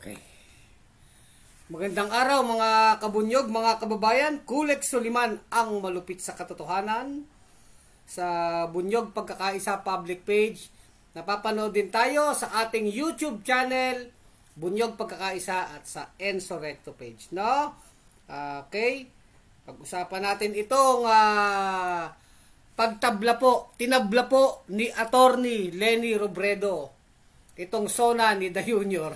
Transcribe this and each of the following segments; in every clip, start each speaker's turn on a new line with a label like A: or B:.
A: Okay. Magandang araw mga kabunyog, mga kababayan. Kulek Suliman ang malupit sa katotohanan sa Bunyog Pagkakaisa public page. Napapanood din tayo sa ating YouTube channel Bunyog Pagkakaisa at sa Enso Recto page, no? Okay. Pag-usapan natin itong uh, pagtabla po, tinabla po ni Attorney Lenny Robredo itong Sona ni The Junior.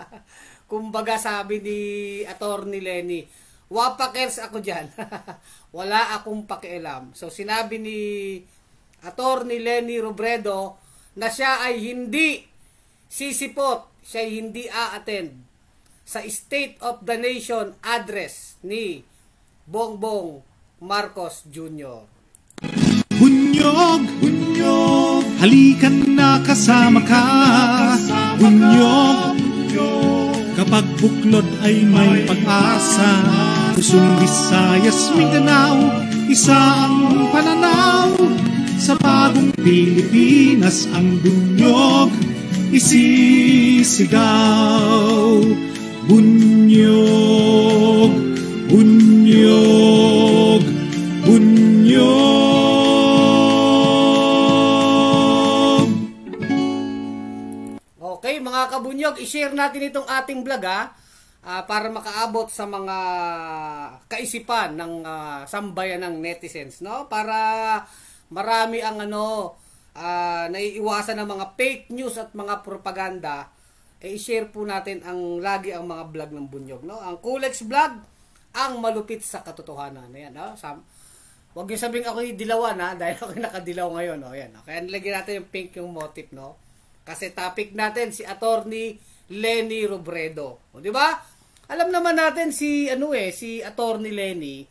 A: Kumbaga sabi ni Attorney Lenny, wapakers ako dyan. Wala akong pakialam. So sinabi ni Attorney Lenny Robredo na siya ay hindi sisipot, siya ay hindi a-attend sa State of the Nation address ni Bongbong Marcos Jr.
B: Bunyog, bunyog, halikan na kasama ka. Bunyog, kapag buklod ay may pag-asa. Pusong Visayas, Mindanao, isa ang pananaw. Sa bagong Pilipinas ang bunyog isisigaw. Bunyog,
A: kabunyog, i-share natin itong ating vlog ha, ah, para makaabot sa mga kaisipan ng ah, sambayan ng netizens, no? Para marami ang ano, ah, naiiwasan ng mga fake news at mga propaganda, eh, i-share po natin ang lagi ang mga vlog ng bunyog, no? Ang Kulex vlog, ang malupit sa katotohanan. Ayan, no? Sam Huwag niyo sabing ako yung dilawan ha, dahil ako yung nakadilaw ngayon. No? Ayan? Kaya nilagyan natin yung pink yung motif, no? Kasi topic natin si Attorney Lenny Robredo. Di ba? Alam naman natin si ano eh, si Attorney Lenny,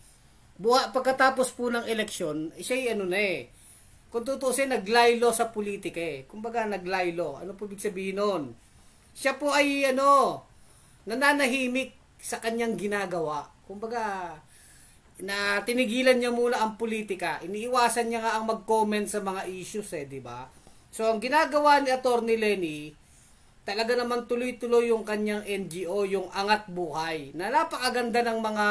A: buha, pagkatapos po ng eleksyon, siya ano na eh. Kung tutusin, naglaylo sa politika eh. Kumbaga, naglaylo. Ano po ibig sabihin nun? Siya po ay ano, nananahimik sa kanyang ginagawa. Kumbaga, na tinigilan niya muna ang politika. Iniiwasan niya nga ang mag-comment sa mga issues eh, di ba? So, ang ginagawa ni Attorney Lenny, talaga naman tuloy-tuloy yung kanyang NGO, yung Angat Buhay, na napakaganda ng mga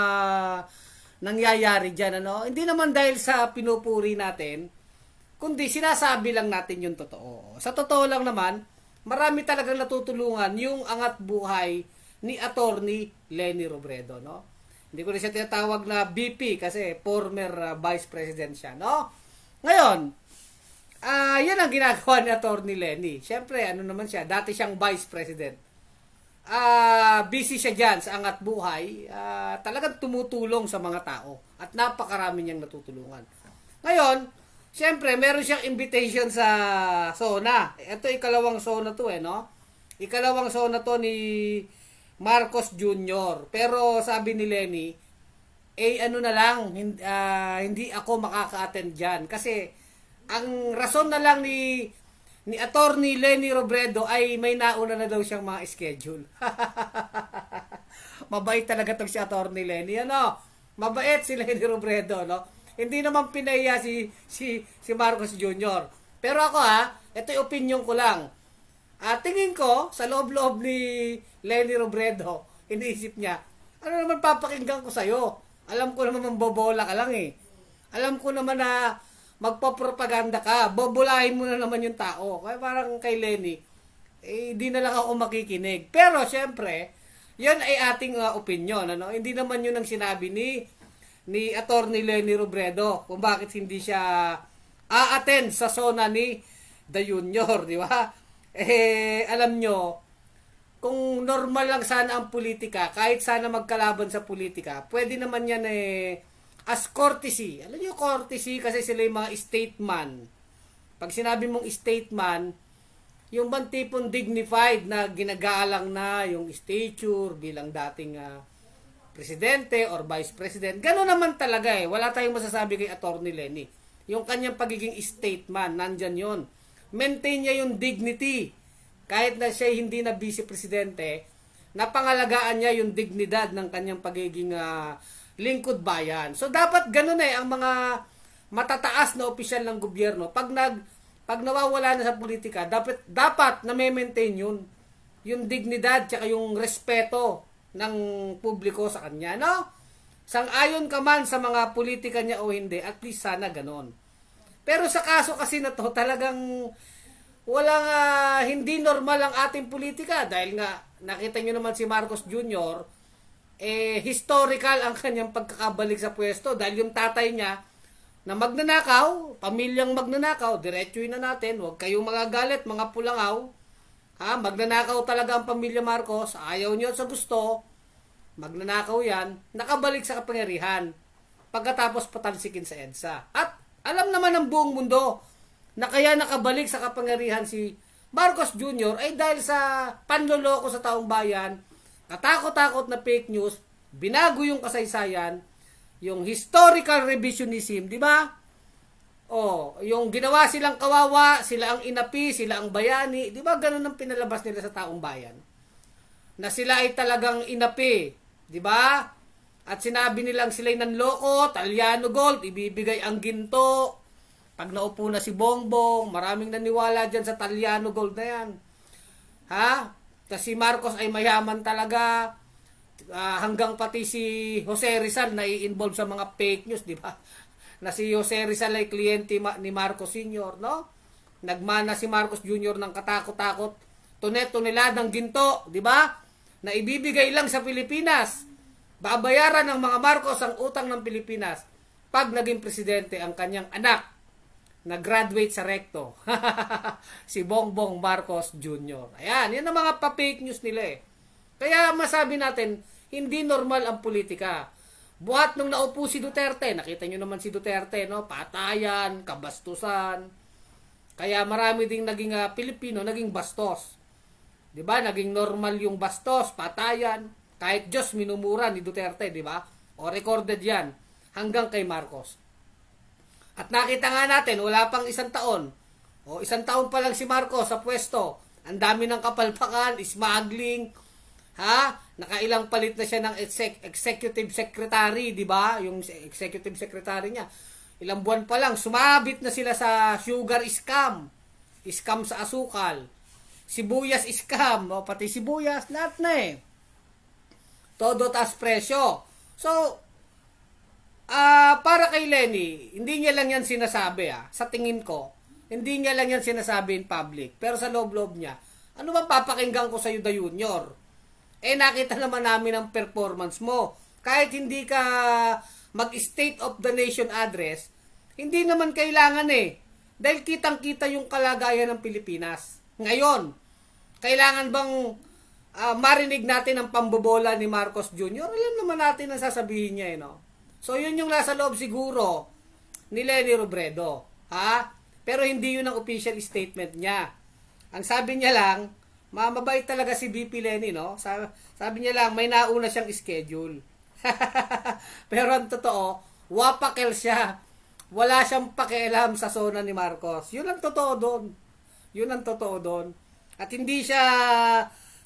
A: nangyayari dyan, ano? Hindi naman dahil sa pinupuri natin, kundi sinasabi lang natin yung totoo. Sa totoo lang naman, marami talagang natutulungan yung Angat Buhay ni Attorney Lenny Robredo, no? Hindi ko na siya tinatawag na BP kasi former uh, vice president siya, no? Ngayon, ah yan ang ginagawa ni Attorney Lenny. Siyempre, ano naman siya, dati siyang vice president. Ah, busy siya diyan sa angat buhay, ah, talagang tumutulong sa mga tao at napakarami niyang natutulungan. Ngayon, siyempre, meron siyang invitation sa SONA. Ito ikalawang SONA to eh, no? Ikalawang SONA to ni Marcos Jr. Pero sabi ni Lenny, eh ano na lang, hindi, uh, hindi ako makaka-attend dyan. Kasi ang rason na lang ni ni attorney Lenny Robredo ay may nauna na daw siyang mga schedule. Mabait talaga tong si attorney Lenny, ano? Mabait si Lenny Robredo, no? Hindi naman pinaya si si si Marcos Jr. Pero ako ha, ito yung opinion ko lang. At tingin ko, sa loob-loob ni Lenny Robredo, iniisip niya, ano naman papakinggan ko sa'yo? Alam ko naman bobola ka lang eh. Alam ko naman na magpapropaganda ka. Bobolahin mo na naman yung tao. Kaya parang kay Lenny, eh, di na lang ako makikinig. Pero, syempre, yun ay ating uh, opinion. Ano? Hindi naman yun ang sinabi ni ni Attorney Lenny Robredo kung bakit hindi siya a-attend sa zona ni The Junior, di ba? eh, alam nyo, kung normal lang sana ang politika, kahit sana magkalaban sa politika, pwede naman yan eh, as courtesy. Alam nyo, courtesy kasi sila yung mga stateman. Pag sinabi mong stateman, yung bang tipong dignified na ginagalang na yung stature bilang dating uh, presidente or vice president. Gano'n naman talaga eh. Wala tayong masasabi kay Attorney Lenny. Yung kanyang pagiging stateman, nandyan yon maintain niya yung dignity. Kahit na siya hindi na vice presidente, napangalagaan niya yung dignidad ng kanyang pagiging uh, lingkod bayan. So dapat ganun eh ang mga matataas na opisyal ng gobyerno, pag nag pag nawawala na sa politika, dapat dapat na maintain yun. Yung dignidad tsaka yung respeto ng publiko sa kanya, no? Sang-ayon ka man sa mga politika niya o hindi, at least sana ganon. Pero sa kaso kasi na to, talagang walang uh, hindi normal ang ating politika dahil nga nakita niyo naman si Marcos Jr. eh historical ang kanyang pagkakabalik sa pwesto dahil yung tatay niya na magnanakaw, pamilyang magnanakaw, diretsuin na natin, huwag kayong magagalit, mga pulangaw. Ha, magnanakaw talaga ang pamilya Marcos, ayaw niyo sa gusto, magnanakaw yan, nakabalik sa kapangyarihan. Pagkatapos patalsikin sa EDSA. At alam naman ng buong mundo na kaya nakabalik sa kapangyarihan si Marcos Jr. ay dahil sa panloloko sa taong bayan, katakot-takot na fake news, binago yung kasaysayan, yung historical revisionism, di ba? Oh, yung ginawa silang kawawa, sila ang inapi, sila ang bayani, di ba? Ganun ang pinalabas nila sa taong bayan. Na sila ay talagang inapi, di ba? At sinabi nilang sila'y nanloko, Talyano Gold, ibibigay ang ginto. Pag naupo na si Bongbong, maraming naniwala dyan sa Talyano Gold na yan. Ha? Kasi si Marcos ay mayaman talaga uh, hanggang pati si Jose Rizal na i-involve sa mga fake news, di ba? Na si Jose Rizal ay kliyente ni Marcos Sr., no? Nagmana si Marcos Jr. ng katakot-takot, tunet-tuneladang ginto, di ba? Na ibibigay lang sa Pilipinas. Babayaran ng mga Marcos ang utang ng Pilipinas pag naging presidente ang kanyang anak na graduate sa recto. si Bongbong Marcos Jr. Ayan, yan ang mga pa-fake news nila eh. Kaya masabi natin, hindi normal ang politika. Buhat nung naupo si Duterte, nakita nyo naman si Duterte, no? Patayan, kabastusan. Kaya marami ding naging uh, Pilipino, naging bastos. 'Di ba? Naging normal yung bastos, patayan. Kahit Diyos minumura ni Duterte, 'di ba? O recorded 'yan hanggang kay Marcos. At nakita nga natin, wala pang isang taon. O isang taon pa lang si Marcos sa pwesto. Ang dami ng kapalpakan, smuggling, ha? Nakailang palit na siya ng exec- executive secretary, di ba? Yung executive secretary niya. Ilang buwan pa lang, sumabit na sila sa sugar scam. Scam sa asukal. Sibuyas scam, o, pati sibuyas, lahat na eh. Todo tas presyo. So, uh, para kay Lenny, hindi niya lang yan sinasabi ah. Sa tingin ko, hindi niya lang yan sinasabi in public. Pero sa loob-loob niya, ano bang papakinggan ko sa Yuda Junior? eh nakita naman namin ang performance mo. Kahit hindi ka mag-State of the Nation address, hindi naman kailangan eh. Dahil kitang-kita yung kalagayan ng Pilipinas. Ngayon, kailangan bang uh, marinig natin ang pambobola ni Marcos Jr.? Alam naman natin ang sasabihin niya eh, no? So, yun yung nasa loob siguro ni Lenny Robredo. Ha? Pero hindi yun ang official statement niya. Ang sabi niya lang, Mamabait talaga si BP Lenny, no? Sabi, sabi niya lang, may nauna siyang schedule. Pero ang totoo, wapakel siya. Wala siyang pakialam sa zona ni Marcos. Yun ang totoo doon. Yun ang totoo doon. At hindi siya,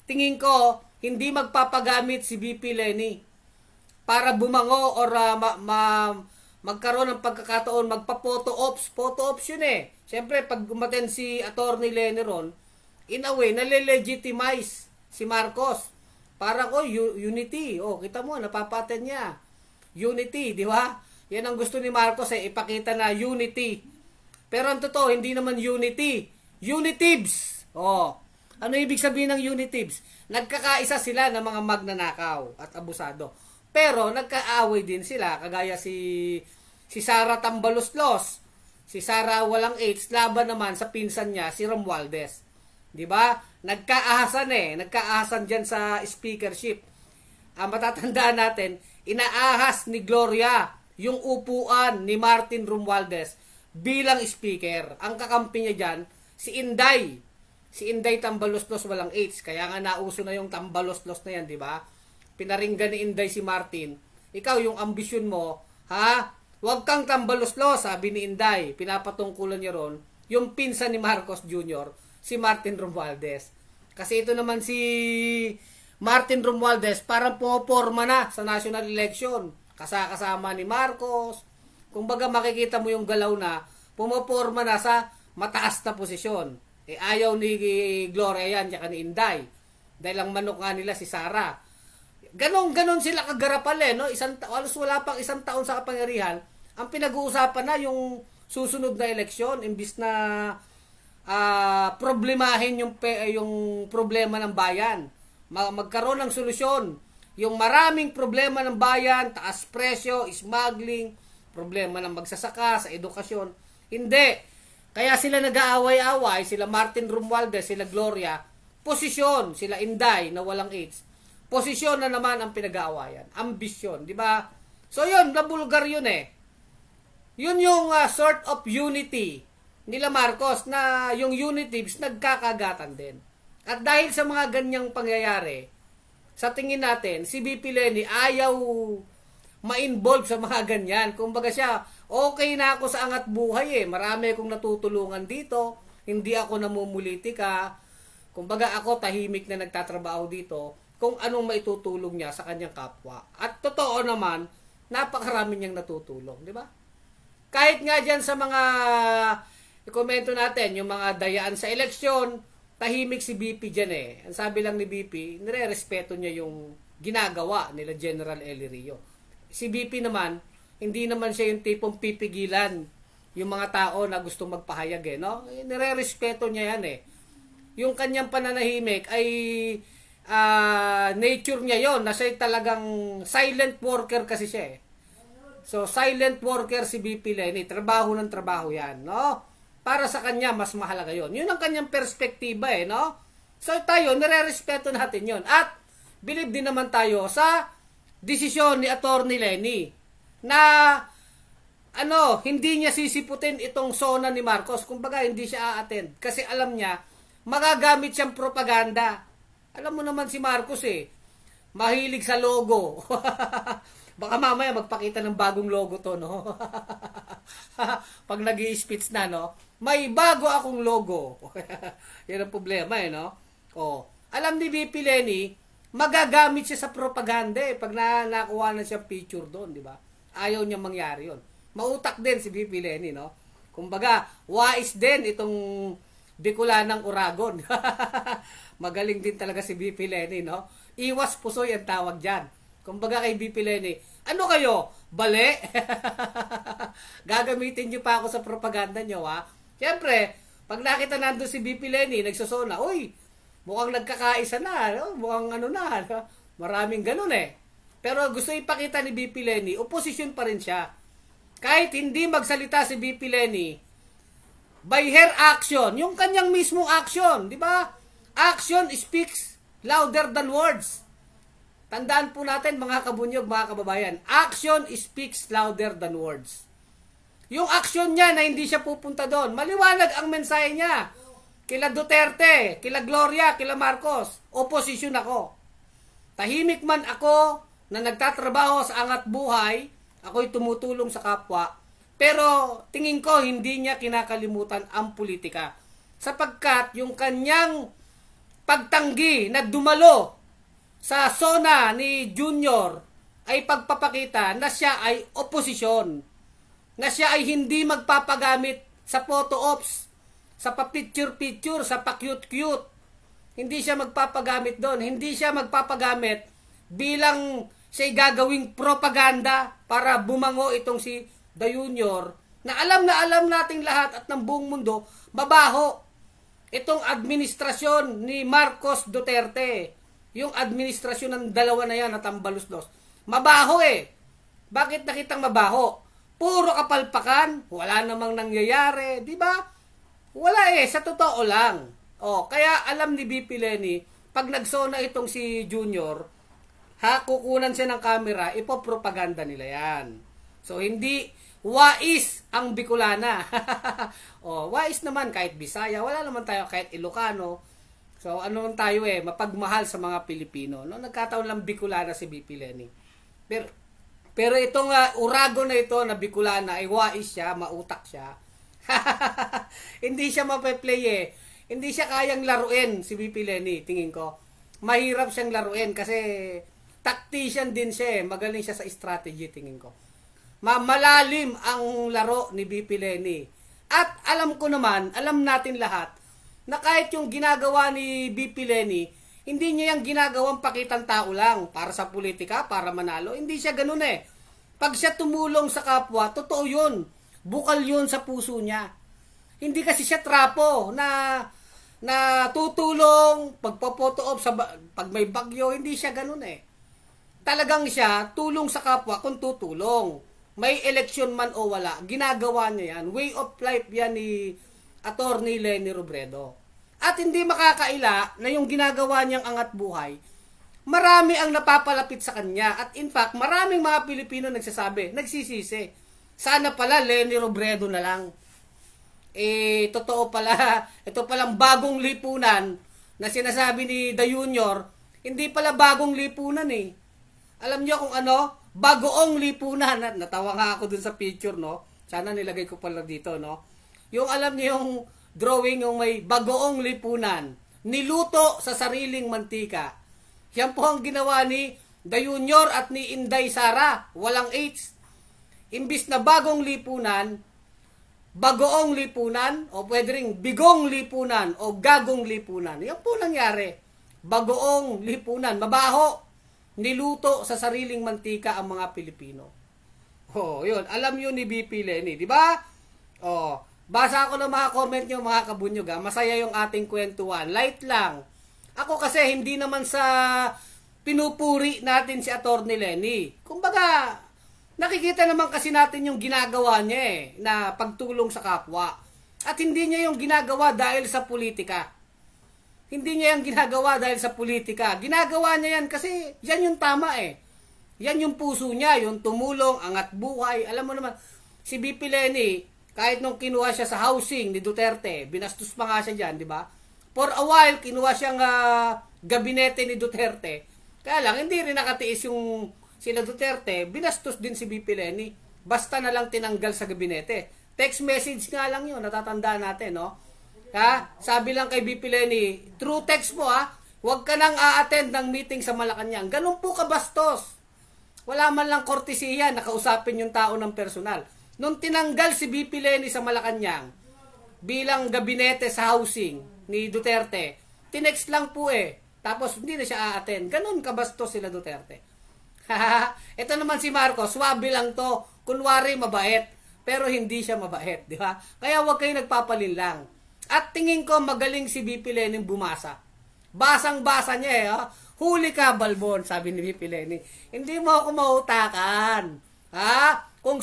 A: tingin ko, hindi magpapagamit si BP Lenny para bumango or uh, ma, ma, magkaroon ng pagkakataon, magpa-photo ops. Photo ops yun eh. Siyempre, pag umaten si Attorney Lenny ron, in a way, nale-legitimize si Marcos. Para ko, unity. Oh, kita mo, napapaten niya. Unity, di ba? Yan ang gusto ni Marcos eh, ipakita na unity. Pero ang totoo, hindi naman unity. Unitives. Oh. Ano ibig sabihin ng unitives? Nagkakaisa sila ng mga magnanakaw at abusado. Pero nagkaaway din sila, kagaya si si Sara Tambaloslos. Si Sara walang AIDS, laban naman sa pinsan niya, si Romualdez. 'Di ba? Nagkaahasan eh, nagkaahasan diyan sa speakership. Ang matatandaan natin, inaahas ni Gloria yung upuan ni Martin Romualdez bilang speaker. Ang kakampi niya diyan si Inday. Si Inday Tambaloslos walang AIDS. Kaya nga nauso na yung Tambaloslos na yan, di ba? Pinaringgan ni Inday si Martin. Ikaw, yung ambisyon mo, ha? Huwag kang tambaloslos, sabi ni Inday. Pinapatungkulan niya ron. Yung pinsan ni Marcos Jr si Martin Romualdez. Kasi ito naman si Martin Romualdez parang pumaporma na sa national election. Kasakasama ni Marcos, Kumbaga makikita mo yung galaw na pumoporma na sa mataas na posisyon. Eh ayaw ni Gloria yan, tsaka ni Inday. Dahil ang manok nga nila si Sara. Ganon, ganon sila kagarapal eh, no? Isang, alos wala pang isang taon sa kapangyarihan. Ang pinag-uusapan na yung susunod na eleksyon, imbis na uh, problemahin yung, yung problema ng bayan. Magkaroon ng solusyon. Yung maraming problema ng bayan, taas presyo, smuggling, problema ng magsasaka, sa edukasyon. Hindi. Kaya sila nag-aaway-away, sila Martin Romualdez, sila Gloria, posisyon, sila Inday na walang AIDS. Posisyon na naman ang pinag-aawayan. Ambisyon, di ba? So yun, nabulgar yun eh. Yun yung uh, sort of unity nila Marcos na yung unity nagkakagatan din. At dahil sa mga ganyang pangyayari, sa tingin natin, si BP Lenny ayaw ma-involve sa mga ganyan. Kumbaga siya, okay na ako sa angat buhay eh. Marami akong natutulungan dito. Hindi ako namumulitika. Kumbaga ako tahimik na nagtatrabaho dito kung anong maitutulong niya sa kanyang kapwa. At totoo naman, napakarami niyang natutulong, di ba? Kahit nga diyan sa mga ikomento natin, yung mga dayaan sa eleksyon, tahimik si BP diyan eh. Ang sabi lang ni BP, nire-respeto niya yung ginagawa nila General Eli Rio. Si BP naman, hindi naman siya yung tipong pipigilan yung mga tao na gusto magpahayag eh, no? Nire-respeto niya yan eh. Yung kanyang pananahimik ay uh, nature niya yon na siya talagang silent worker kasi siya eh. So, silent worker si BP Lenny. Trabaho ng trabaho yan, no? Para sa kanya, mas mahalaga yon Yun ang kanyang perspektiba eh, no? So, tayo, nire-respeto natin yon At, believe din naman tayo sa desisyon ni Attorney Lenny na ano, hindi niya sisiputin itong sona ni Marcos. Kumbaga, hindi siya a-attend. Kasi alam niya, magagamit siyang propaganda alam mo naman si Marcos eh, mahilig sa logo. Baka mamaya magpakita ng bagong logo to, no? Pag nag speech na, no? May bago akong logo. Yan ang problema, eh, no? Oh. Alam ni VP Lenny, magagamit siya sa propaganda eh. Pag na nakuha na siya picture doon, di ba? Ayaw niya mangyari yon. Mautak din si VP Lenny, no? Kumbaga, wise din itong Bicolanang Uragon. Magaling din talaga si BP Lenny, no? Iwas pusoy ang tawag dyan. Kumbaga kay BP Lenny, ano kayo? Bale? Gagamitin nyo pa ako sa propaganda nyo, ha? Siyempre, pag nakita nandun si BP Lenny, nagsosona, uy, mukhang nagkakaisa na, no? mukhang ano na, no? maraming ganun eh. Pero gusto ipakita ni BP Lenny, opposition pa rin siya. Kahit hindi magsalita si BP Lenny, by her action, yung kanyang mismong action, di ba? Action speaks louder than words. Tandaan po natin mga kabunyog, mga kababayan, action speaks louder than words. Yung action niya na hindi siya pupunta doon, maliwanag ang mensahe niya. Kila Duterte, kila Gloria, kila Marcos, opposition ako. Tahimik man ako na nagtatrabaho sa angat buhay, ako'y tumutulong sa kapwa, pero tingin ko hindi niya kinakalimutan ang politika. Sapagkat yung kanyang pagtanggi na dumalo sa zona ni Junior ay pagpapakita na siya ay oposisyon. Na siya ay hindi magpapagamit sa photo ops, sa pa-picture-picture, sa pa-cute-cute. Hindi siya magpapagamit doon. Hindi siya magpapagamit bilang siya gagawing propaganda para bumango itong si the Junior, na alam na alam nating lahat at ng buong mundo, mabaho itong administrasyon ni Marcos Duterte. Yung administrasyon ng dalawa na yan na tambaluslos. Mabaho eh. Bakit nakitang mabaho? Puro kapalpakan, wala namang nangyayari, di ba? Wala eh, sa totoo lang. Oh, kaya alam ni BP Lenny, pag nagsona itong si Junior, ha, kukunan siya ng camera, ipopropaganda nila yan. So, hindi, wais ang Bicolana. oh, wais naman kahit Bisaya, wala naman tayo kahit Ilocano. So ano man tayo eh, mapagmahal sa mga Pilipino. No, nagkataon lang Bicolana si BP Lenny. Pero pero itong uh, urago na ito na Bicolana ay wais siya, mautak siya. Hindi siya mape-play eh. Hindi siya kayang laruin si BP Lenny, tingin ko. Mahirap siyang laruin kasi tactician din siya eh. Magaling siya sa strategy, tingin ko. Ma malalim ang laro ni BP Lenny. At alam ko naman, alam natin lahat, na kahit yung ginagawa ni BP Lenny, hindi niya yung ginagawang pakitang tao lang para sa politika, para manalo. Hindi siya ganun eh. Pag siya tumulong sa kapwa, totoo yun. Bukal yun sa puso niya. Hindi kasi siya trapo na na tutulong, pagpo-photo op sa pag may bagyo, hindi siya ganun eh. Talagang siya tulong sa kapwa kung tutulong. May election man o wala, ginagawa niya yan. Way of life yan ni Attorney Lenny Robredo. At hindi makakaila na yung ginagawa niyang angat buhay, marami ang napapalapit sa kanya. At in fact, maraming mga Pilipino nagsasabi, nagsisisi. Sana pala Lenny Robredo na lang eh, totoo pala, ito palang bagong lipunan na sinasabi ni The Junior, hindi pala bagong lipunan eh. Alam niyo kung ano? Bagoong lipunan. Natawa nga ako dun sa picture, no? Sana nilagay ko pala dito, no? Yung alam niyo yung drawing yung may bagoong lipunan. Niluto sa sariling mantika. Yan po ang ginawa ni The Junior at ni Inday Sara. Walang H. Imbis na bagong lipunan, bagoong lipunan o pwede ring bigong lipunan o gagong lipunan. Yan po nangyari. Bagoong lipunan, mabaho, niluto sa sariling mantika ang mga Pilipino. Oh, yun. Alam yun ni BP Lenny, di ba? Oh, basa ako ng mga comment nyo mga kabunyog ha. Masaya yung ating kwentuhan. Light lang. Ako kasi hindi naman sa pinupuri natin si Atty. Lenny. Kumbaga, nakikita naman kasi natin yung ginagawa niya eh, na pagtulong sa kapwa. At hindi niya yung ginagawa dahil sa politika. Hindi niya yung ginagawa dahil sa politika. Ginagawa niya yan kasi yan yung tama eh. Yan yung puso niya, yung tumulong, angat buhay. Alam mo naman, si BP Lenny, kahit nung kinuha siya sa housing ni Duterte, binastos pa nga siya dyan, di ba? For a while, kinuha siyang uh, gabinete ni Duterte. Kaya lang, hindi rin nakatiis yung sila Duterte, binastos din si BP Lenny. Basta na lang tinanggal sa gabinete. Text message nga lang yun, natatandaan natin, no? Ha? Sabi lang kay BP Lenny, true text mo ha, huwag ka nang a-attend ng meeting sa Malacanang. Ganun po kabastos. Wala man lang kortesiya, nakausapin yung tao ng personal. Nung tinanggal si BP Lenny sa Malacanang, bilang gabinete sa housing ni Duterte, tinext lang po eh. Tapos hindi na siya a-attend. Ganun kabastos sila Duterte. Ito naman si Marcos, swabe lang to. Kunwari mabait, pero hindi siya mabait, di ba? Kaya huwag kayo nagpapalin lang. At tingin ko magaling si BP Lenin bumasa. Basang-basa niya eh, oh. Huli ka, Balbon, sabi ni BP Lenin. Hindi mo ako mautakan. Ha? Kung,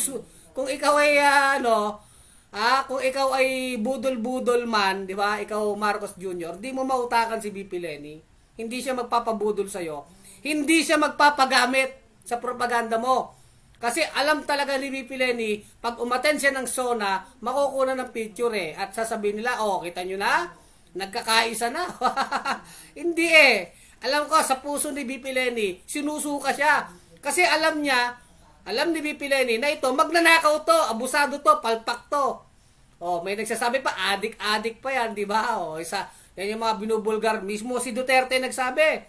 A: kung ikaw ay, uh, ano, ha? Kung ikaw ay budol-budol man, di ba? Ikaw, Marcos Jr., di mo mautakan si BP Lenin. Hindi siya magpapabudol sa'yo hindi siya magpapagamit sa propaganda mo. Kasi alam talaga ni VP pag umaten siya ng SONA, makukuha ng picture eh. At sasabihin nila, oh, kita nyo na, nagkakaisa na. Hindi eh. Alam ko, sa puso ni VP sinusuka siya. Kasi alam niya, alam ni VP na ito, magnanakaw to, abusado to, palpak to. Oh, may nagsasabi pa, adik-adik pa yan, di ba? Oh, isa, yan yung mga binubulgar. Mismo si Duterte nagsabi,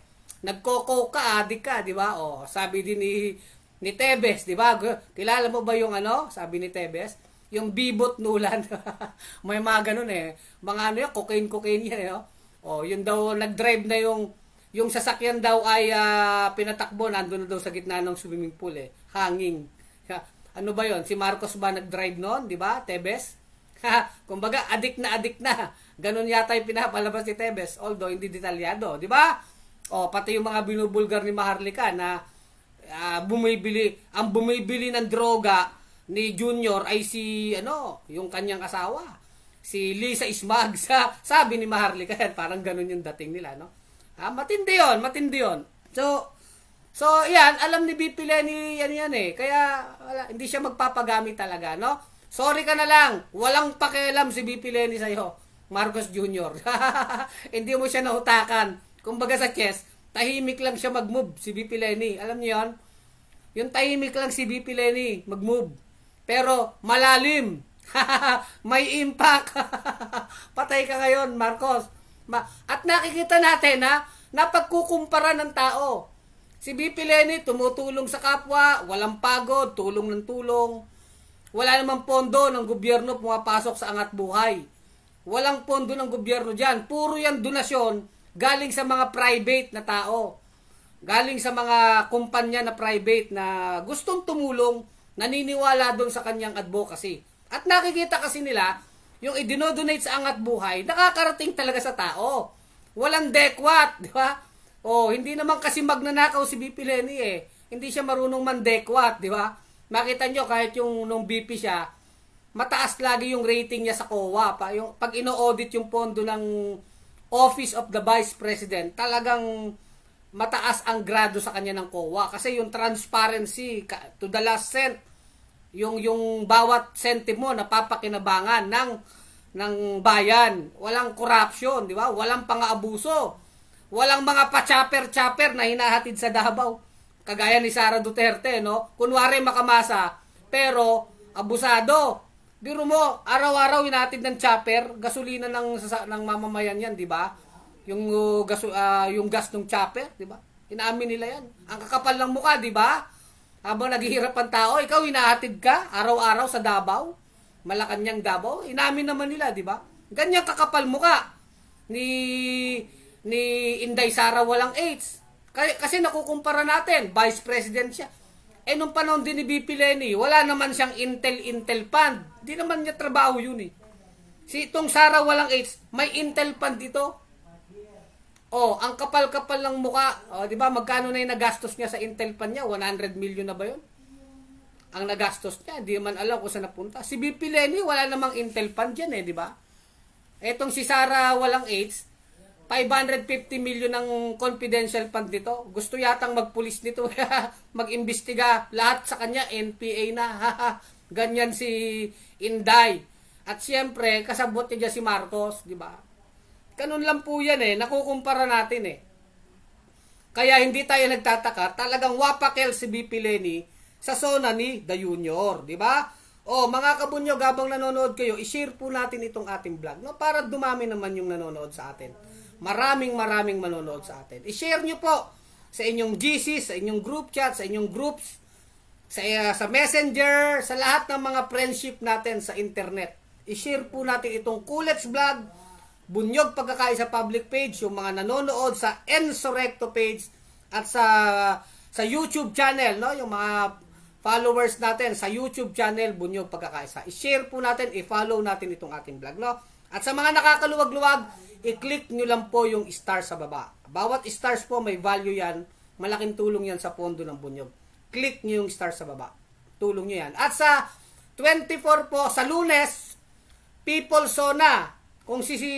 A: nagkoko ka, adik ka, di ba? O, sabi din ni ni Tebes, di ba? Kilala mo ba yung ano? Sabi ni Tebes, yung bibot nulan. May mga ganun eh. Mga ano yan, cocaine-cocaine yan eh. Oh. O, yun daw, nag-drive na yung yung sasakyan daw ay uh, pinatakbo, nandun na daw sa gitna ng swimming pool eh. Hanging. Ano ba yon Si Marcos ba nag-drive noon, di ba? Tebes? Kumbaga, adik na adik na. Ganun yata yung pinapalabas ni Tebes, although hindi detalyado, di ba? O, pati yung mga binubulgar ni Maharlika na uh, bumibili, ang bumibili ng droga ni Junior ay si, ano, yung kanyang asawa. Si Lisa Ismag. Sa, sabi ni Maharlika, yan, parang ganun yung dating nila, no? Ah, matindi yon matindi yon So, so, yan, alam ni BP Lenny yan yan eh. Kaya, wala, hindi siya magpapagamit talaga, no? Sorry ka na lang, walang pakialam si BP Lenny sa'yo. Marcos Jr. hindi mo siya nautakan Kumbaga sa chess, tahimik lang siya mag-move si BP Lenny. Alam niyo 'yon? Yung tahimik lang si BP Lenny mag-move. Pero malalim. May impact. Patay ka ngayon, Marcos. Ma At nakikita natin ha, napagkukumpara ng tao. Si BP Lenny, tumutulong sa kapwa, walang pagod, tulong ng tulong. Wala namang pondo ng gobyerno pumapasok sa angat buhay. Walang pondo ng gobyerno dyan. Puro yan donasyon galing sa mga private na tao. Galing sa mga kumpanya na private na gustong tumulong, naniniwala doon sa kanyang advocacy. At nakikita kasi nila, yung idinodonate sa angat buhay, nakakarating talaga sa tao. Walang dekwat, di ba? Oh, hindi naman kasi magnanakaw si BP Lenny eh. Hindi siya marunong mandekwat, di ba? Makita nyo kahit yung nung BP siya, mataas lagi yung rating niya sa COA. Pa, yung, pag ino-audit yung pondo ng Office of the Vice President, talagang mataas ang grado sa kanya ng COA. Kasi yung transparency to the last cent, yung, yung bawat sentimo napapakinabangan ng, ng bayan. Walang corruption, di ba? Walang pang-aabuso Walang mga pa-chopper-chopper na hinahatid sa Davao. Kagaya ni Sara Duterte, no? Kunwari makamasa, pero abusado. Biro mo, araw-araw hinatid ng chopper, gasolina ng ng mamamayan yan, di ba? Yung uh, gas uh, yung gas ng chopper, di ba? Inaamin nila yan. Ang kakapal ng mukha, di ba? Habang naghihirap ang tao, ikaw hinahatid ka araw-araw sa Davao. Malacanang Davao, inamin naman nila, di ba? Ganyan kakapal mukha ni ni Inday Sara walang AIDS. Kasi, kasi nakukumpara natin, Vice President siya. Eh, nung panahon din ni BP Lenny, wala naman siyang Intel-Intel fund. Di naman niya trabaho yun eh. Si itong Sara walang AIDS, may Intel fund dito. Oh, ang kapal-kapal ng muka. Oh, 'di ba? Magkano na 'yung nagastos niya sa Intel fund niya? 100 million na ba 'yon? Ang nagastos niya, di man alam kung saan napunta. Si BP Lenny, wala namang Intel fund diyan eh, di ba? Etong si Sara walang AIDS, 550 million ng confidential fund dito. Gusto yatang magpulis nito. Mag-imbestiga. Lahat sa kanya, NPA na. Ganyan si Inday. At siyempre, kasabot niya si Marcos, di ba? Ganun lang po yan eh. Nakukumpara natin eh. Kaya hindi tayo nagtataka, talagang wapakel si BP Lenny sa zona ni The Junior, di ba? O, mga kabunyo, gabang nanonood kayo, i-share po natin itong ating vlog, no? Para dumami naman yung nanonood sa atin maraming maraming manonood sa atin. I-share nyo po sa inyong GC, sa inyong group chat, sa inyong groups, sa, uh, sa messenger, sa lahat ng mga friendship natin sa internet. I-share po natin itong Kulets Vlog, Bunyog Pagkakain sa public page, yung mga nanonood sa Ensorecto page, at sa sa YouTube channel, no? yung mga followers natin sa YouTube channel, Bunyog Pagkakaisa. I-share po natin, i-follow natin itong ating vlog. No? At sa mga nakakaluwag-luwag, i-click nyo lang po yung star sa baba. Bawat stars po may value yan. Malaking tulong yan sa pondo ng bunyog. Click nyo yung star sa baba. Tulong nyo yan. At sa 24 po, sa lunes, People Sona. Kung si, si,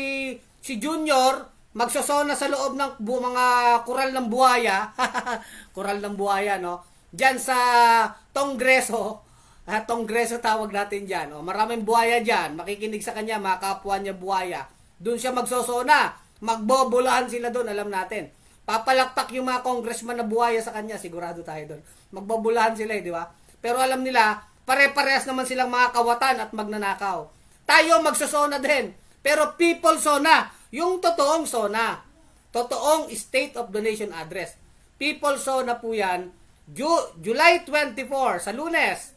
A: si Junior, magsosona sa loob ng bu, mga kural ng buhaya. kural ng buhaya, no? Diyan sa Tongreso, ha, Tongreso tawag natin diyan. Oh. Maraming buhaya diyan. Makikinig sa kanya, mga kapwa niya buhaya. Doon siya magsosona. Magbobolahan sila doon, alam natin. Papalakpak yung mga congressman na buhaya sa kanya, sigurado tayo doon. Magbobolahan sila eh, di ba? Pero alam nila, pare-parehas naman silang mga kawatan at magnanakaw. Tayo magsosona din. Pero people sona, yung totoong sona. Totoong State of the Nation address. People sona po yan, Ju- July 24 sa lunes,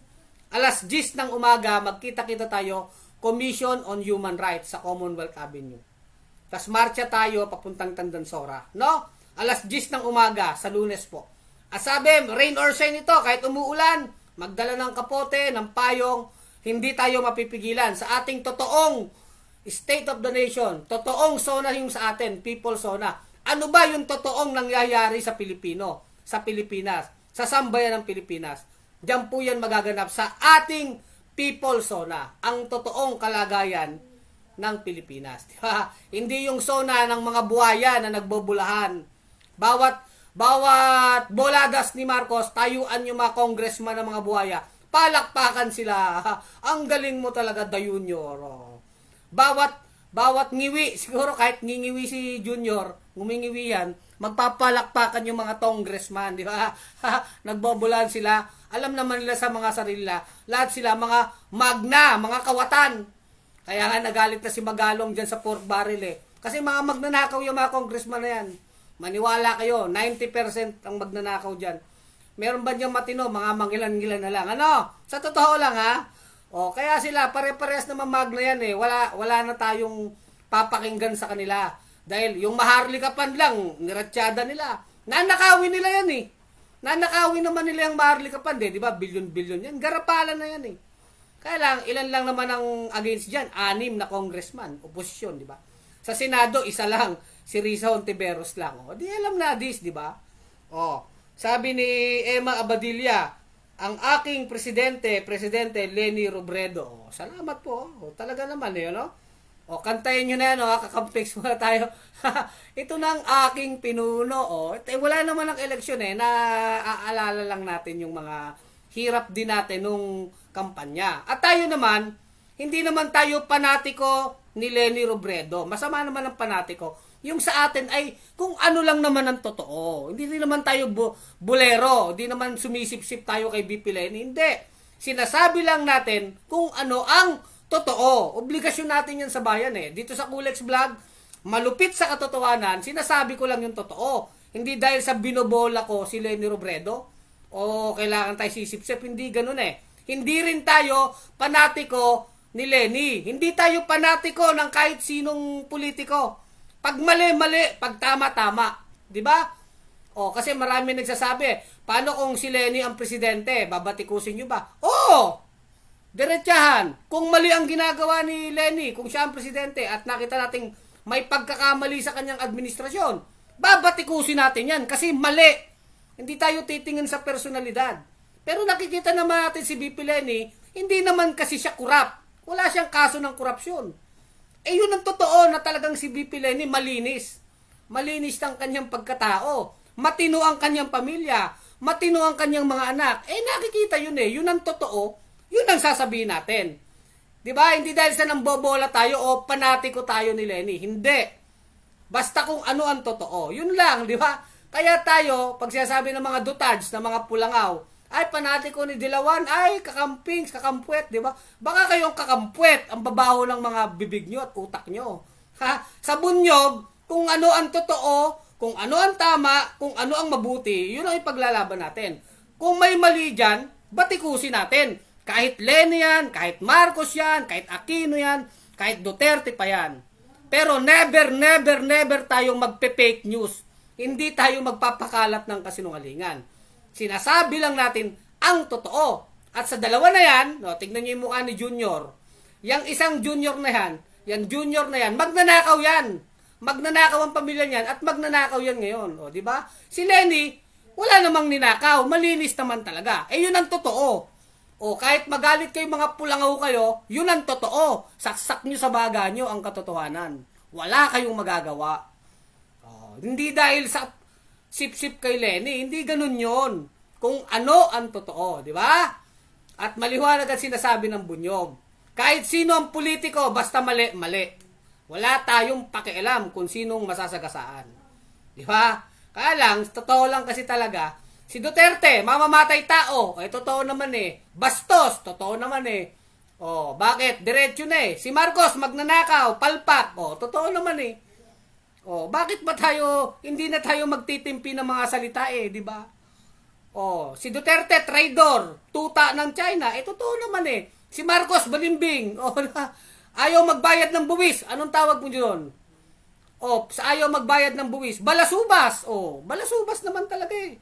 A: alas 10 ng umaga, magkita-kita tayo Commission on Human Rights sa Commonwealth Avenue. Tapos marcha tayo papuntang Tandansora. No? Alas 10 ng umaga sa lunes po. At sabi, rain or shine ito, kahit umuulan, magdala ng kapote, ng payong, hindi tayo mapipigilan sa ating totoong state of the nation. Totoong zona yung sa atin, people zona. Ano ba yung totoong nangyayari sa Pilipino, sa Pilipinas, sa sambayan ng Pilipinas? Diyan po yan magaganap sa ating people zona, ang totoong kalagayan ng Pilipinas. Diba? Hindi yung zona ng mga buhaya na nagbobulahan. Bawat bawat boladas ni Marcos, tayuan yung mga congressman ng mga buhaya. Palakpakan sila. ang galing mo talaga, the junior. Bawat bawat ngiwi, siguro kahit ngingiwi si Junior, ngumingiwi yan, magpapalakpakan yung mga congressman, di ba? Nagbobolan sila. Alam naman nila sa mga sarili lahat sila mga magna, mga kawatan. Kaya nga nagalit na si Magalong dyan sa pork barrel eh. Kasi mga magnanakaw yung mga congressman na yan. Maniwala kayo, 90% ang magnanakaw dyan. Meron ba diyang matino, mga mangilan-ngilan na lang. Ano? Sa totoo lang ha? O, kaya sila, pare-parehas naman magna yan eh. Wala, wala na tayong papakinggan sa kanila. Dahil yung maharlikapan lang, niratsyada nila. Nanakawin nila yan eh. Nanakawin naman nila yung maharlikapan eh. Di ba? Bilyon-bilyon yan. Garapalan na yan eh. Kaya lang, ilan lang naman ang against dyan? Anim na congressman, oposisyon, di ba? Sa Senado, isa lang, si Risa Ontiveros lang. O, di alam na this, di ba? O, sabi ni Emma Abadilla, ang aking presidente, presidente Lenny Robredo. O, salamat po. O, talaga naman, eh, no? O, kantayin nyo na yan, o, kakampix muna tayo. Ito ang aking pinuno, o. Eh, wala naman ang eleksyon, eh, na aalala lang natin yung mga hirap din natin nung kampanya. At tayo naman, hindi naman tayo panatiko ni Lenny Robredo. Masama naman ang panatiko. Yung sa atin ay kung ano lang naman ang totoo. Hindi naman tayo bu- bulero. Hindi naman sumisip-sip tayo kay BP Lenny. Hindi. Sinasabi lang natin kung ano ang totoo. Obligasyon natin yan sa bayan eh. Dito sa Kulex Vlog, malupit sa katotohanan, sinasabi ko lang yung totoo. Hindi dahil sa binobola ko si Lenny Robredo o kailangan tayo sisip-sip. Hindi ganun eh. Hindi rin tayo panatiko ni Lenny. Hindi tayo panatiko ng kahit sinong politiko. Pag mali-mali, pag tama-tama. Di ba? O, kasi marami nagsasabi, paano kung si Lenny ang presidente? Babatikusin nyo ba? Oo! Diretsahan. Kung mali ang ginagawa ni Lenny, kung siya ang presidente at nakita nating may pagkakamali sa kanyang administrasyon, babatikusin natin yan kasi mali. Hindi tayo titingin sa personalidad. Pero nakikita naman natin si BP Lenny, hindi naman kasi siya kurap. Wala siyang kaso ng korupsyon. Eh yun ang totoo na talagang si BP Lenny malinis. Malinis ang kanyang pagkatao. Matino ang kanyang pamilya. Matino ang kanyang mga anak. Eh nakikita yun eh. Yun ang totoo. Yun ang sasabihin natin. 'Di ba? Hindi dahil sa nambobola tayo o panatiko tayo ni Lenny. Hindi. Basta kung ano ang totoo. Yun lang, 'di ba? Kaya tayo, pag sinasabi ng mga dutage, ng mga pulangaw, ay panati ko ni Dilawan, ay kakampings, kakampuet, di ba? Baka kayong kakampwet, ang babaho ng mga bibig nyo at utak nyo. Ha? Sa bunyog, kung ano ang totoo, kung ano ang tama, kung ano ang mabuti, yun ang ipaglalaban natin. Kung may mali dyan, batikusin natin. Kahit Lenny yan, kahit Marcos yan, kahit Aquino yan, kahit Duterte pa yan. Pero never, never, never tayong magpe-fake news. Hindi tayo magpapakalat ng kasinungalingan. Sinasabi lang natin ang totoo. At sa dalawa na yan, no, tignan niyo yung mukha ni Junior. Yang isang Junior na yan, yan Junior na yan, magnanakaw yan. Magnanakaw ang pamilya niyan at magnanakaw yan ngayon. O, di ba? Si Lenny, wala namang ninakaw. Malinis naman talaga. Eh, yun ang totoo. O, kahit magalit kayo mga pulangaw kayo, yun ang totoo. Saksak nyo sa baga nyo ang katotohanan. Wala kayong magagawa. O, hindi dahil sa sip-sip kay Lenny. Hindi ganun yon Kung ano ang totoo, di ba? At maliwanag ang sinasabi ng bunyog. Kahit sino ang politiko, basta mali, mali. Wala tayong pakialam kung sinong masasagasaan. Di ba? Kaya lang, totoo lang kasi talaga, si Duterte, mamamatay tao. Eh, totoo naman eh. Bastos, totoo naman eh. Oh, bakit? Diretso na eh. Si Marcos, magnanakaw, palpak. Oh, totoo naman eh. Oh, bakit ba tayo hindi na tayo magtitimpi ng mga salita eh, di ba? Oh, si Duterte traidor, tuta ng China. Eh totoo naman eh. Si Marcos balimbing. Oh, ayaw magbayad ng buwis. Anong tawag mo diyon? Oh, sa ayaw magbayad ng buwis, balasubas. Oh, balasubas naman talaga eh.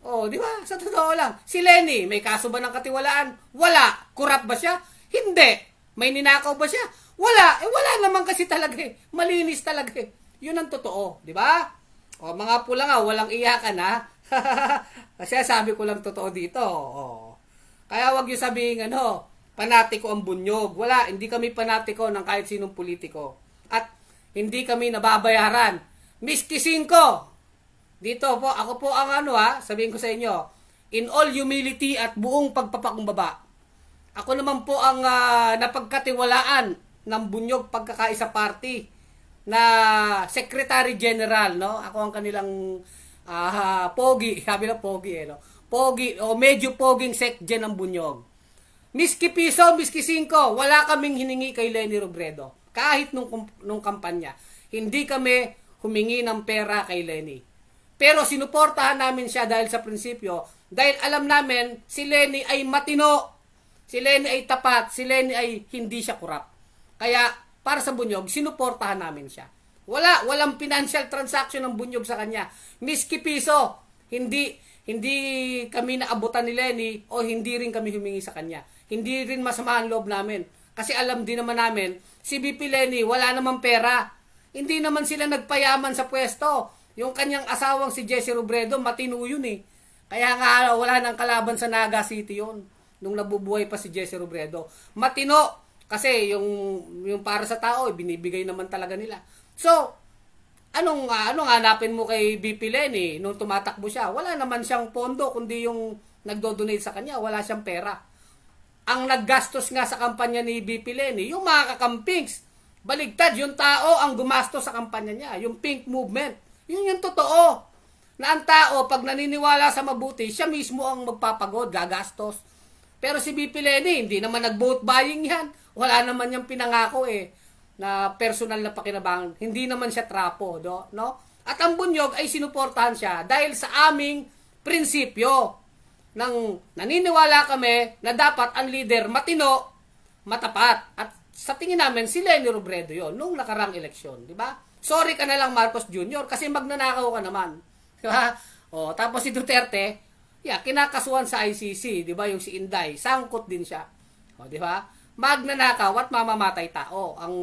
A: Oh, di ba? Sa totoo lang. Si Lenny, may kaso ba ng katiwalaan? Wala. Kurap ba siya? Hindi. May ninakaw ba siya? Wala. Eh, wala naman kasi talaga eh. Malinis talaga eh. Yun ang totoo, di ba? O mga pula nga, walang iyakan ha. Kasi sabi ko lang totoo dito. O. Kaya wag yung sabihin ano, panatiko ang bunyog. Wala, hindi kami panatiko ng kahit sinong politiko. At hindi kami nababayaran. Miski 5. Dito po, ako po ang ano ha, sabihin ko sa inyo, in all humility at buong pagpapakumbaba. Ako naman po ang uh, napagkatiwalaan ng bunyog pagkakaisa party na Secretary General, no? Ako ang kanilang uh, pogi, sabi na pogi eh, no? Pogi, o medyo poging secgen ng bunyog. Miski piso, miski singko, wala kaming hiningi kay Lenny Robredo. Kahit nung, nung kampanya. Hindi kami humingi ng pera kay Lenny. Pero sinuportahan namin siya dahil sa prinsipyo, dahil alam namin si Lenny ay matino, si Lenny ay tapat, si Lenny ay hindi siya kurap. Kaya para sa Bunyog, sinuportahan namin siya. Wala, walang financial transaction ng Bunyog sa kanya. Miski piso, hindi hindi kami naabutan ni Lenny o hindi rin kami humingi sa kanya. Hindi rin masama ang loob namin. Kasi alam din naman namin, si BP Lenny wala namang pera. Hindi naman sila nagpayaman sa pwesto. Yung kanyang asawang si Jesse Robredo, matino yun eh. Kaya nga wala nang kalaban sa Naga City yon nung nabubuhay pa si Jesse Robredo. Matino kasi yung yung para sa tao binibigay naman talaga nila. So, anong uh, anong hanapin mo kay BP Lenny nung tumatakbo siya? Wala naman siyang pondo kundi yung nagdo-donate sa kanya, wala siyang pera. Ang naggastos nga sa kampanya ni BP Lenny, yung mga kakampings. Baligtad, yung tao ang gumastos sa kampanya niya, yung pink movement yun yung totoo. Na ang tao, pag naniniwala sa mabuti, siya mismo ang magpapagod, gagastos. Pero si BP Lenny, hindi naman nag-vote buying yan. Wala naman yung pinangako eh, na personal na pakinabangan. Hindi naman siya trapo, do, no? At ang bunyog ay sinuportahan siya dahil sa aming prinsipyo nang naniniwala kami na dapat ang leader matino, matapat. At sa tingin namin, si Lenny Robredo yon nung nakarang eleksyon, di ba? Sorry ka na lang Marcos Jr. kasi magnanakaw ka naman. Di ba? O, tapos si Duterte, yeah, kinakasuhan sa ICC, di ba? Yung si Inday, sangkot din siya. O, di ba? Magnanakaw at mamamatay tao. Ang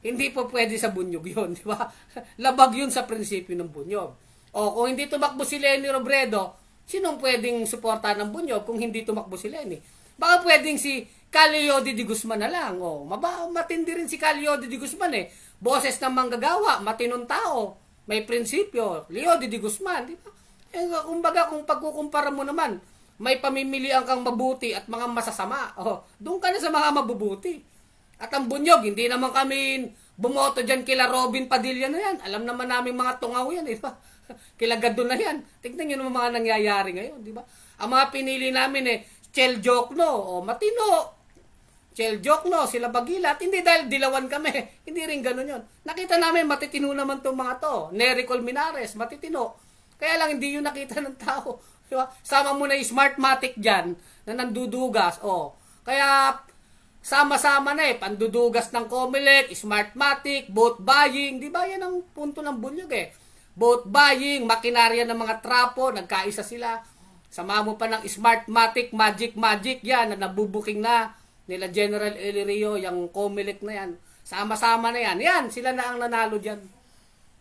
A: hindi po pwede sa bunyog yun, di ba? Labag yun sa prinsipyo ng bunyog. O, kung hindi tumakbo si Lenny Robredo, sinong pwedeng suporta ng bunyog kung hindi tumakbo si Lenny? Baka pwedeng si Calio de Guzman na lang. O, maba, matindi rin si Calio de Guzman eh. Boses ng manggagawa, matinong tao, may prinsipyo. Leo de Guzman, di ba? Eh, kumbaga, kung pagkukumpara mo naman, may pamimilian kang mabuti at mga masasama. Oh, doon ka na sa mga mabubuti. At ang bunyog, hindi naman kami bumoto dyan kila Robin Padilla na yan. Alam naman namin mga tungaw yan, di ba? kila Gado na yan. Tignan nyo naman mga nangyayari ngayon, di ba? Ang mga pinili namin eh, Chel Jokno, o Matino, Chel joke no, sila bagilat. Hindi dahil dilawan kami. Hindi rin ganun yon. Nakita namin matitino naman tong mga to. Nery Colmenares, matitino. Kaya lang hindi yung nakita ng tao. Diba? Sama mo na yung Smartmatic dyan na nandudugas. Oh. Kaya sama-sama na eh. Pandudugas ng Comelec, Smartmatic, boat buying. Di ba yan ang punto ng bunyog eh. Boat buying, makinarya ng mga trapo, nagkaisa sila. Sama mo pa ng Smartmatic, Magic Magic yan na nabubuking na nila General Elirio, yung Comelec na yan. Sama-sama na yan. Yan, sila na ang nanalo dyan.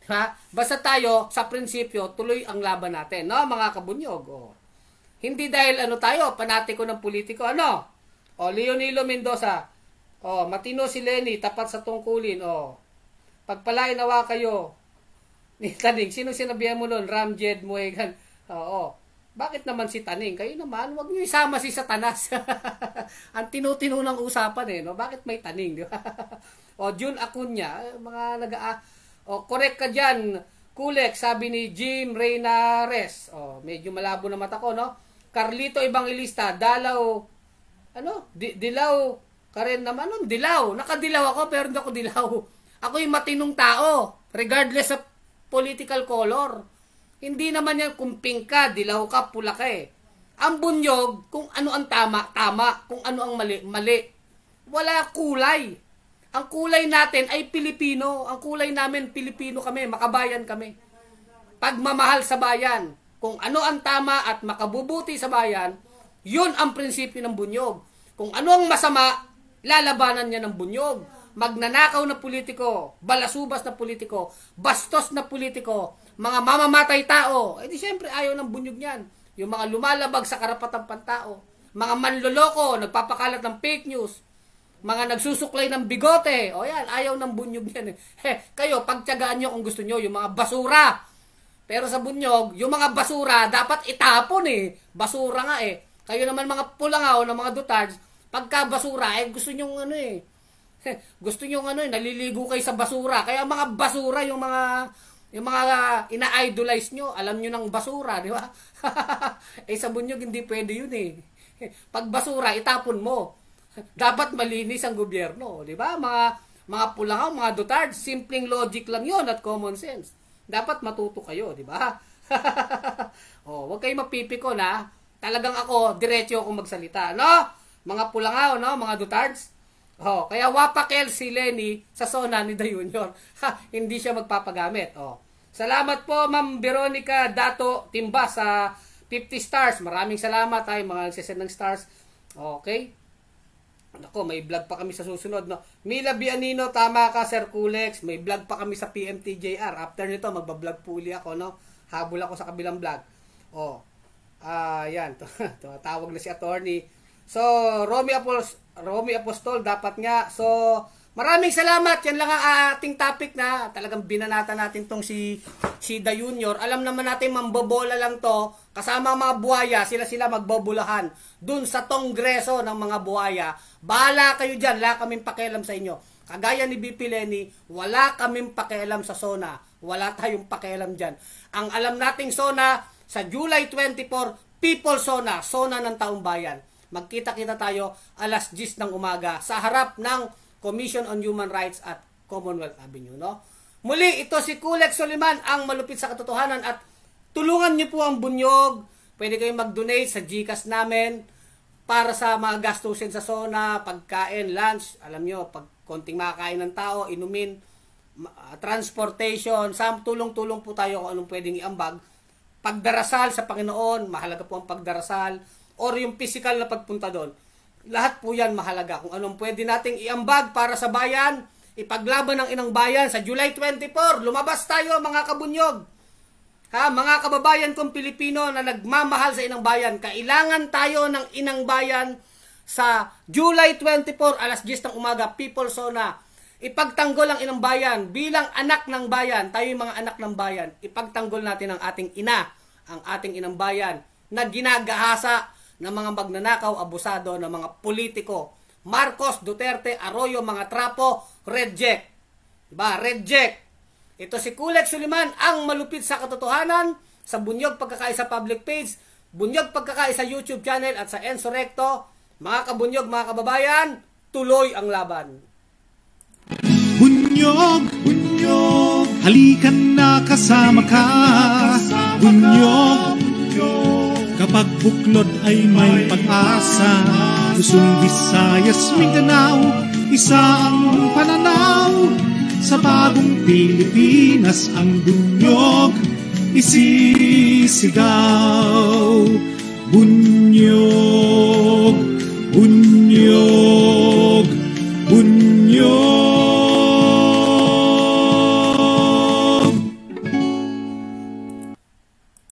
A: Ha? Basta tayo, sa prinsipyo, tuloy ang laban natin. No, mga kabunyog. Oh. Hindi dahil ano tayo, panatiko ng politiko. Ano? O, oh, Leonilo Mendoza. O, oh, matino si Lenny, tapat sa tungkulin. O, oh. pagpalain nawa kayo. Ni Taning, sino sinabihan mo nun? Ramjed Muegan. Oo. Bakit naman si Taning? Kayo naman, wag niyo isama si Satanas. Ang tinutino ng usapan eh, no? Bakit may Taning, di ba? o June Acuña, eh, mga nag ah, O correct ka diyan. Kulek, sabi ni Jim Reynares. O, medyo malabo na mata ko, no? Carlito Evangelista, dalaw, ano? Di, dilaw, karen naman nun, dilaw. Nakadilaw ako, pero hindi ako dilaw. Ako yung matinong tao, regardless of political color. Hindi naman yan kung pink dilaw ka, pula ka eh. Ang bunyog, kung ano ang tama, tama. Kung ano ang mali, mali. Wala kulay. Ang kulay natin ay Pilipino. Ang kulay namin, Pilipino kami, makabayan kami. Pagmamahal sa bayan. Kung ano ang tama at makabubuti sa bayan, yun ang prinsipyo ng bunyog. Kung ano ang masama, lalabanan niya ng bunyog magnanakaw na politiko, balasubas na politiko, bastos na politiko, mga mamamatay tao, eh di syempre ayaw ng bunyog niyan. Yung mga lumalabag sa karapatang pantao, mga manloloko, nagpapakalat ng fake news, mga nagsusuklay ng bigote, o yan, ayaw ng bunyog niyan. Eh. Kayo, pagtyagaan nyo kung gusto nyo, yung mga basura. Pero sa bunyog, yung mga basura, dapat itapon eh. Basura nga eh. Kayo naman mga pulangaw, ng mga dutards, pagka basura, eh gusto nyo ano eh, gusto niyo ano, eh, naliligo kayo sa basura. Kaya mga basura yung mga yung mga ina-idolize nyo, alam nyo ng basura, di ba? eh sa bunyog hindi pwede yun eh. Pag basura, itapon mo. Dapat malinis ang gobyerno, di ba? Mga mga pulangaw, mga dutard, simpleng logic lang yon at common sense. Dapat matuto kayo, di ba? oh, wag kayong mapipiko na talagang ako, diretso akong magsalita, no? Mga pulangaw, no? Mga dutards. Oh, kaya wapakel si Lenny sa zona ni The Junior. Ha, hindi siya magpapagamit. Oh. Salamat po, Ma'am Veronica Dato Timba sa 50 stars. Maraming salamat ay mga nagsisend ng stars. Okay? Nako, may vlog pa kami sa susunod, no? Mila Bianino, tama ka, Sir Kulex. May vlog pa kami sa PMTJR. After nito, magbablog po uli ako, no? Habol ako sa kabilang vlog. Oh. Ah, yan. Tumatawag na si attorney. So, Romy Apostol, Romy Apostol, dapat nga. So, Maraming salamat. Yan lang ang ating topic na talagang binanata natin tong si si Da Junior. Alam naman natin mambobola lang to. Kasama mga buhaya, sila sila magbobulahan dun sa tongreso ng mga buhaya. Bahala kayo diyan, wala kaming pakialam sa inyo. Kagaya ni BP Lenny, wala kaming pakialam sa SONA. Wala tayong pakialam diyan. Ang alam nating SONA sa July 24, People SONA, SONA ng taong bayan. Magkita-kita tayo alas 10 ng umaga sa harap ng Commission on Human Rights at Commonwealth Avenue. No? Muli, ito si Kulek Soliman, ang malupit sa katotohanan at tulungan niyo po ang bunyog. Pwede kayong mag-donate sa GCash namin para sa mga gastusin sa zona, pagkain, lunch, alam niyo, pag konting makakain ng tao, inumin, transportation, sa tulong-tulong po tayo kung anong pwedeng iambag. Pagdarasal sa Panginoon, mahalaga po ang pagdarasal, or yung physical na pagpunta doon lahat po yan mahalaga. Kung anong pwede nating iambag para sa bayan, ipaglaban ng inang bayan sa July 24. Lumabas tayo mga kabunyog. Ha, mga kababayan kong Pilipino na nagmamahal sa inang bayan, kailangan tayo ng inang bayan sa July 24 alas 10 ng umaga, People Zona. Ipagtanggol ang inang bayan bilang anak ng bayan, tayo yung mga anak ng bayan. Ipagtanggol natin ang ating ina, ang ating inang bayan na ginagahasa ng mga magnanakaw, abusado ng mga politiko. Marcos, Duterte, Arroyo, mga trapo, Red Jack. Diba? Red Jack. Ito si Kulet Suliman, ang malupit sa katotohanan, sa Bunyog Pagkakaisa public page, Bunyog Pagkakaisa YouTube channel at sa Enso Recto. Mga kabunyog, mga kababayan, tuloy ang laban.
B: Bunyog, bunyog, halikan na kasama ka. Bunyog, bunyog. Kapag buklod ay may pag-asa Luzon, Visayas, Mindanao Isa ang pananaw. Sa bagong Pilipinas Ang bunyog isisigaw. Bunyog, bunyog, bunyog.